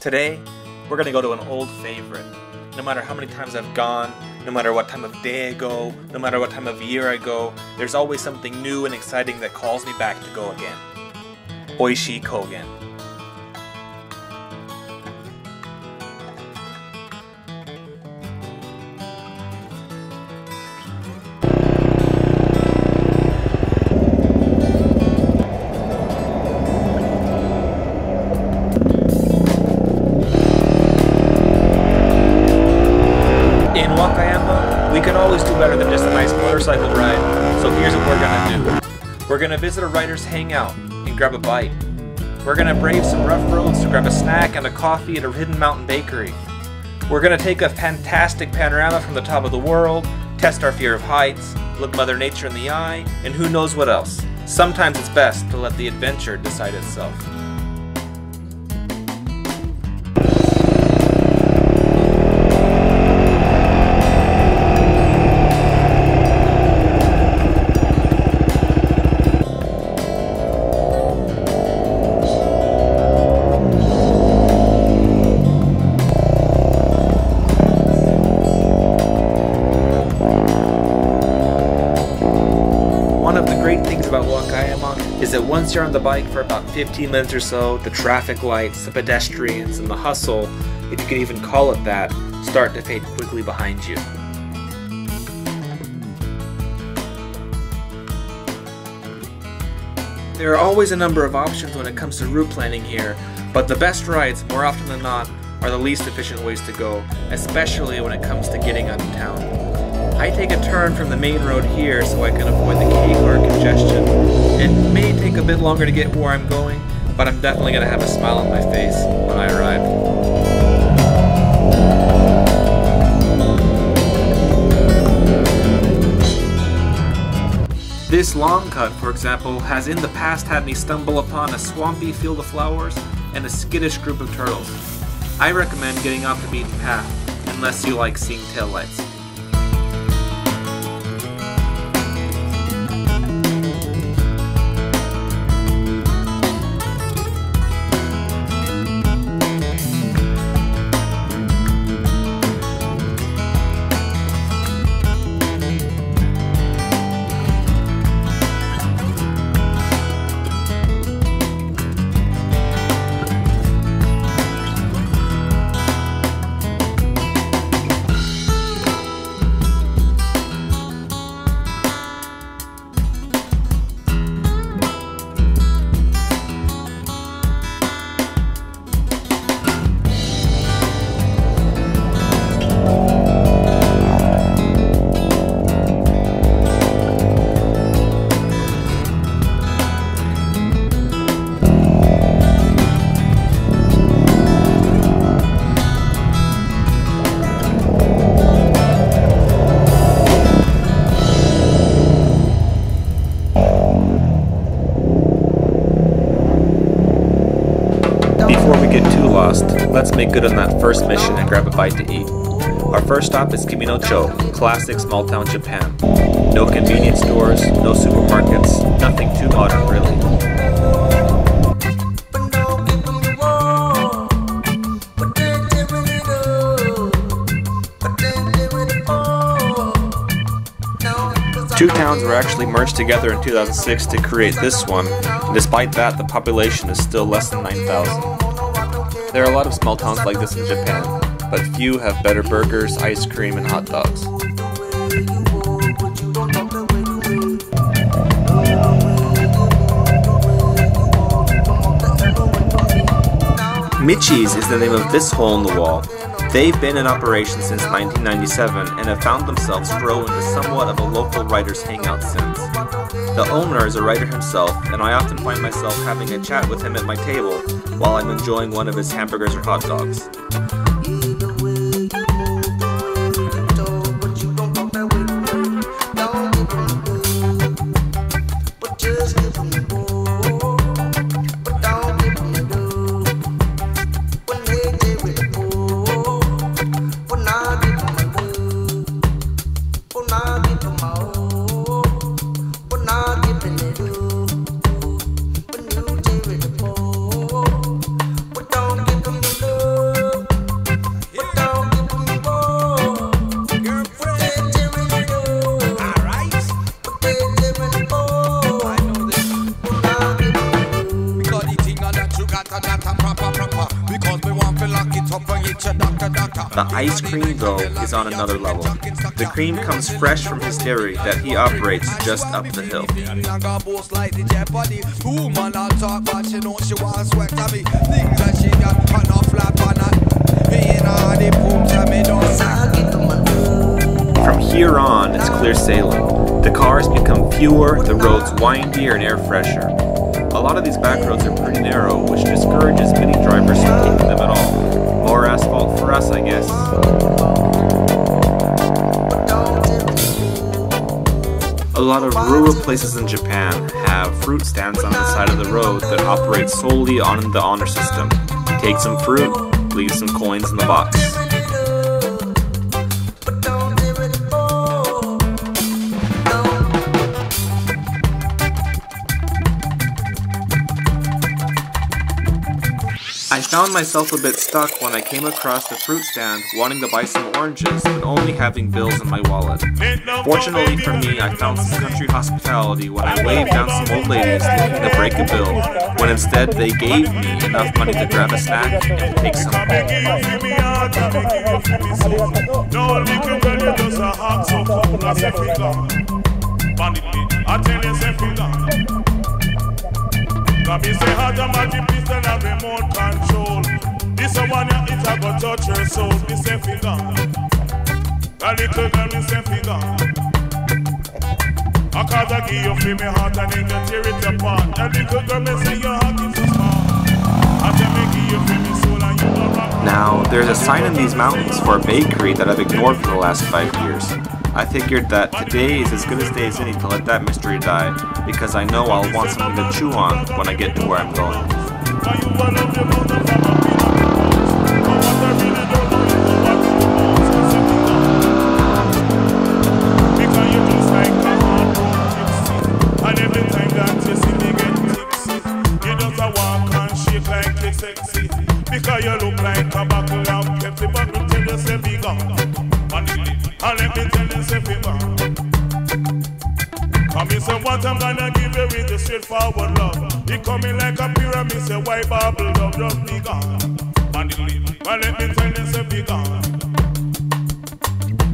Today, we're gonna go to an old favorite. No matter how many times I've gone, no matter what time of day I go, no matter what time of year I go, there's always something new and exciting that calls me back to go again. Oishi Kogen. Better than just a nice motorcycle ride, so here's what we're gonna do. We're gonna visit a writer's hangout and grab a bite. We're gonna brave some rough roads to grab a snack and a coffee at a hidden mountain bakery. We're gonna take a fantastic panorama from the top of the world, test our fear of heights, look Mother Nature in the eye, and who knows what else. Sometimes it's best to let the adventure decide itself. Once you're on the bike for about 15 minutes or so, the traffic lights, the pedestrians, and the hustle, if you can even call it that, start to fade quickly behind you. There are always a number of options when it comes to route planning here, but the best rides, more often than not, are the least efficient ways to go, especially when it comes to getting out of town. I take a turn from the main road here so I can avoid the K-car congestion. It may take a bit longer to get where I'm going, but I'm definitely going to have a smile on my face when I arrive. This long cut, for example, has in the past had me stumble upon a swampy field of flowers and a skittish group of turtles. I recommend getting off the beaten path, unless you like seeing taillights. Let's make good on that first mission and grab a bite to eat. Our first stop is Kiminocho, classic small town Japan. No convenience stores, no supermarkets, nothing too modern really. Two towns were actually merged together in 2006 to create this one, and despite that, the population is still less than 9,000. There are a lot of small towns like this in Japan, but few have better burgers, ice cream, and hot dogs. Michi's is the name of this hole in the wall. They've been in operation since 1997 and have found themselves grow into somewhat of a local writer's hangout since. The owner is a writer himself, and I often find myself having a chat with him at my table while I'm enjoying one of his hamburgers or hot dogs. Cream comes fresh from his dairy that he operates just up the hill. From here on, it's clear sailing. The cars become fewer, the roads windier and air fresher. A lot of these back roads are pretty narrow, which discourages many drivers from taking them at all. More asphalt for us, I guess. A lot of rural places in Japan have fruit stands on the side of the road that operate solely on the honor system. Take some fruit, leave some coins in the box. Found myself a bit stuck when I came across the fruit stand wanting to buy some oranges but only having bills in my wallet. Fortunately for me, I found some country hospitality when I waved down some old ladies looking to break a bill, when instead they gave me enough money to grab a snack and take some home. Me say and control. This a one it a go touch your soul. Me say figure A little girl me say figure I cause I give you me heart and you tear it apart. A little girl me say your heart is small. I tell me give you me soul and you Now, there's a sign in these mountains for a bakery that I've ignored for the last five years. I figured that today is as good a day as any to let that mystery die, because I know I'll want something to chew on when I get to where I'm going.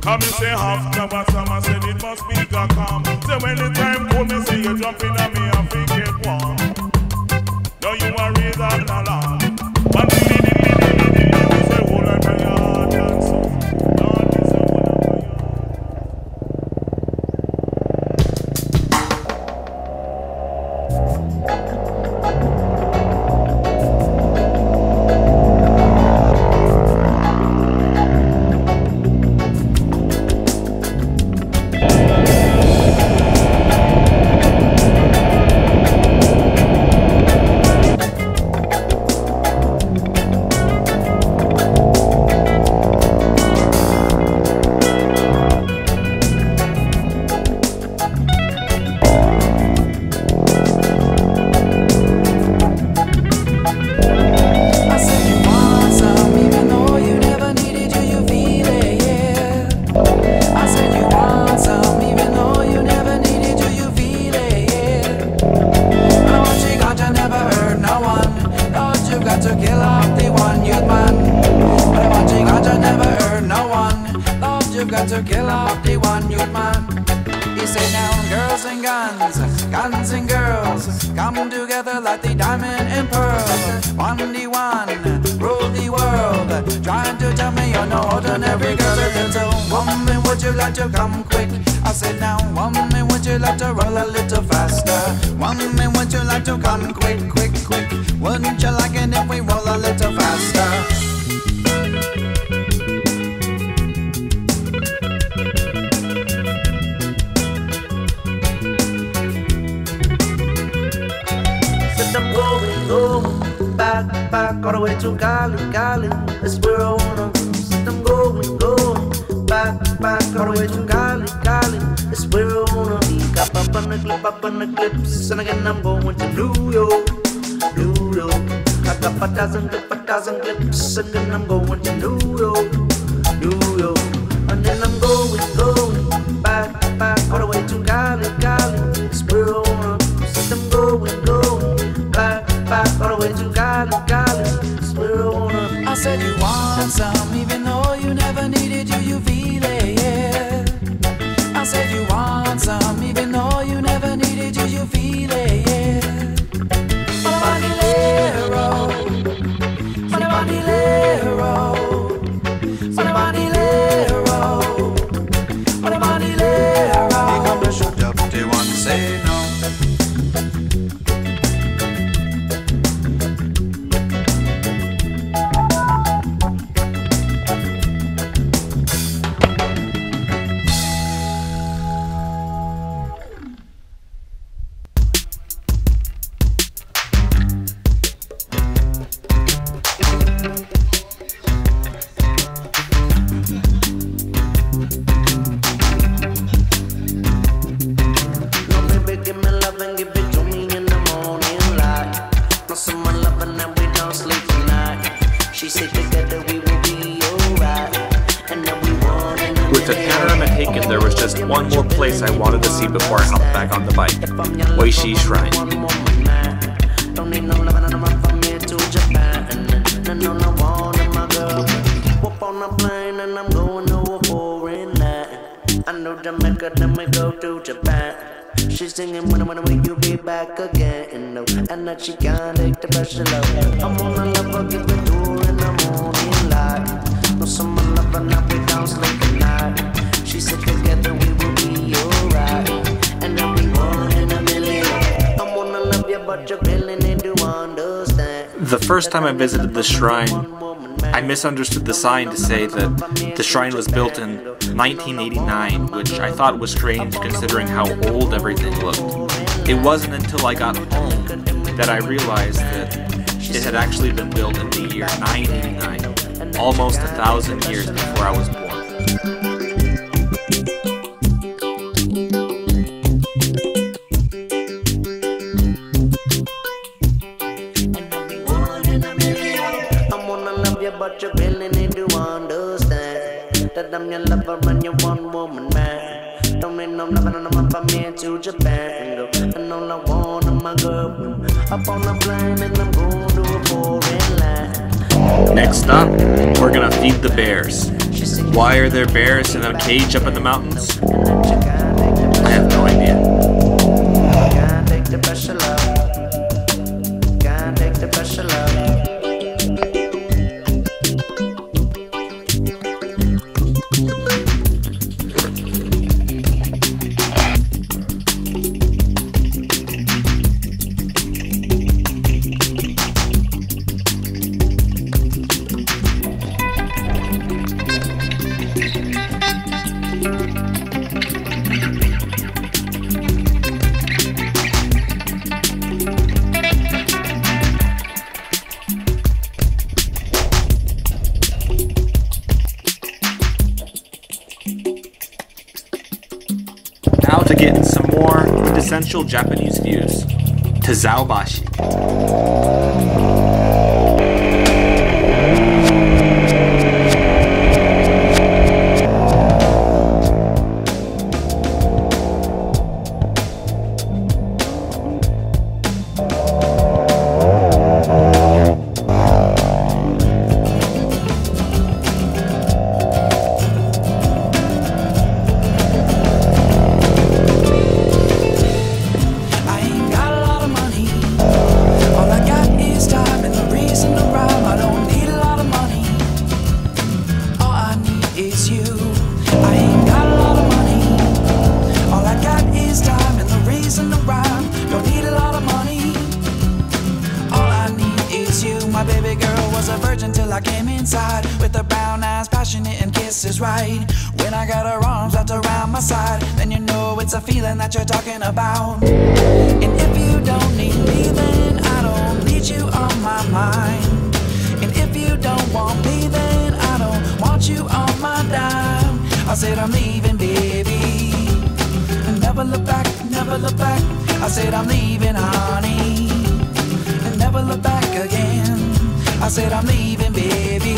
Come me say half what I said it must be a calm. Say when the time cold, me say you jump in on me and feel get warm. Now you are raise an alarm. Lord, got to kill off the one youth man. He say now girls and guns, guns and girls Come together like the diamond and pearl One the one, rule the world Trying to tell me you're no ordinary girl little woman, would you like to come quick? I said now woman, would you like to roll a little faster? Woman, would you like to come quick, quick, quick? Wouldn't you like it if we roll a little faster? All the way to Cali, Cali. That's where I wanna. Said I'm going, going back, back all the way to Cali, Cali. That's where I wanna be. Got up on the clip, up on the clips, and again I'm going to New York, New York. I got a dozen clip, a dozen clips, and then I'm going to New York, New York. And then I'm going, going back, back all the way to Cali, Cali. That's where I wanna. Said I'm going, going back, back all the way to Cali, said you want some, even though you never needed. Do you feel it? Yeah. I said you want some, even though you never needed. Do you feel it? Yeah. Bandolero, bandolero, bandolero, bandolero. Pick up the shut up, want to say I know Jamaica, then we go to Japan. She's singing when when you be back again? No, and that she can't take the pressure low. I'm on a give it to her in the morning light. No now we at night. She said together we will be alright. And then we one in a million. I love you, but you really need to understand. The first time I visited the shrine, I misunderstood the sign to say that the shrine was built in 1989, which I thought was strange considering how old everything looked. It wasn't until I got home that I realized that it had actually been built in the year 989, almost a thousand years before I was born. Your lover and you're one woman man. Don't no I'm here to Japan. And all I want my girl. Up on a plane and I'm going to a land. Next up, we're gonna feed the bears. Why are there bears in a cage up in the mountains? Quintessential Japanese views. To Zaobashi. I came inside. With her brown eyes, passionate and kisses right. When I got her arms wrapped around my side, then you know it's a feeling that you're talking about. And if you don't need me, then I don't need you on my mind. And if you don't want me, then I don't want you on my dime. I said I'm leaving, baby. And never look back, never look back. I said I'm leaving, honey. And never look back again. I said, I'm leaving, baby.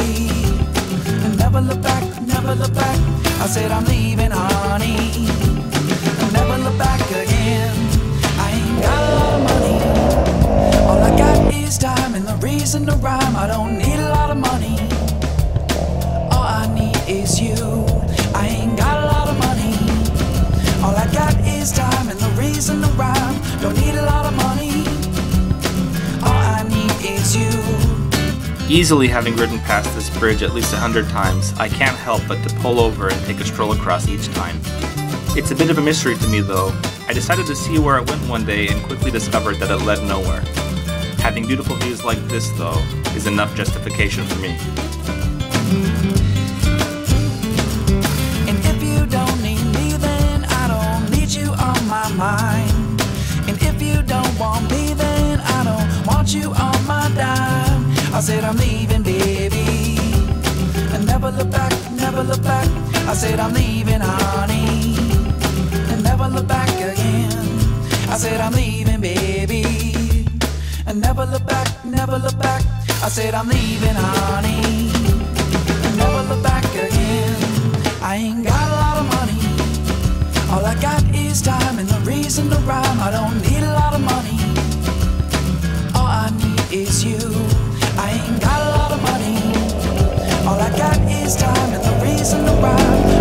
Never look back, never look back. I said, I'm leaving, honey. Never look back again. I ain't got money. All I got is time and the reason to rhyme. I don't need a lot of money. All I need is you. Easily having ridden past this bridge at least a hundred times, I can't help but to pull over and take a stroll across each time. It's a bit of a mystery to me though. I decided to see where it went one day and quickly discovered that it led nowhere. Having beautiful views like this though is enough justification for me. And if you don't need me, then I don't need you on my mind. And if you don't want me, then I don't want you on my dime. I said I'm leaving, baby. And never look back, never look back. I said I'm leaving, honey. And never look back again. I said I'm leaving, baby. And never look back, never look back. I said I'm leaving, honey. And never look back again. I ain't got a lot of money. All I got is time and the reason to rhyme. I don't need a lot of money. All I need is you. I ain't got a lot of money. All I got is time and the reason to rhyme.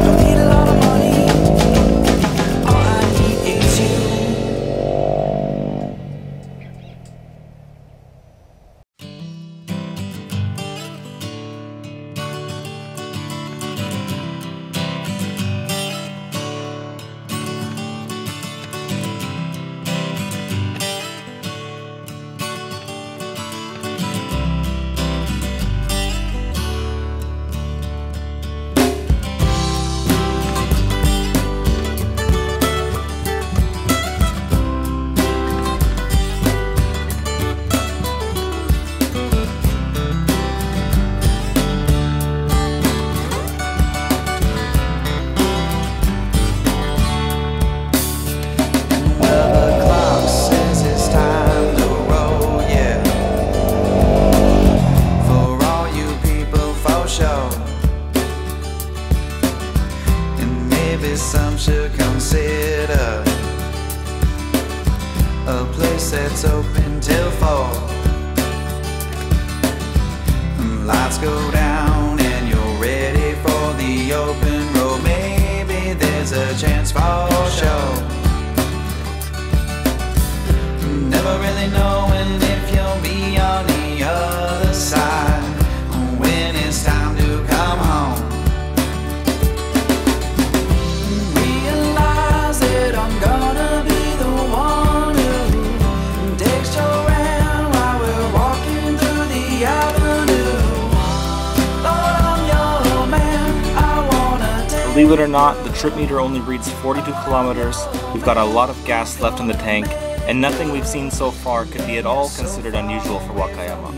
Believe it or not, the trip meter only reads 42 kilometers. We've got a lot of gas left in the tank, and nothing we've seen so far could be at all considered unusual for Wakayama.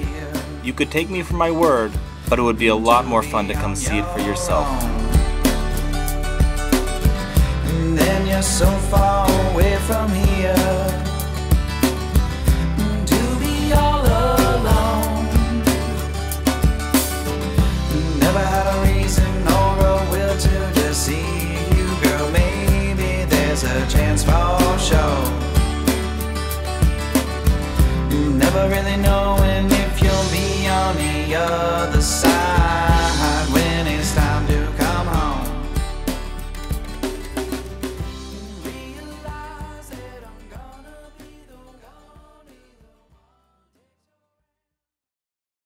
You could take me for my word, but it would be a lot more fun to come see it for yourself. And then you're so far away from